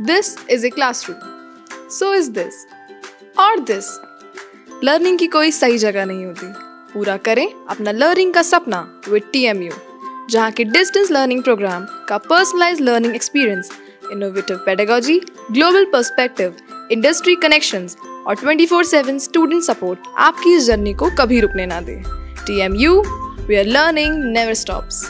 This is a classroom so is this और this learning की कोई सही जगह नहीं होती। पूरा करें अपना लर्निंग का सपना विद टी एम यू जहाँ की डिस्टेंस लर्निंग प्रोग्राम का personalize learning experience innovative pedagogy global perspective industry connections और 24/7 स्टूडेंट सपोर्ट आपकी इस जर्नी को कभी रुकने ना दे। T M U we are learning never stops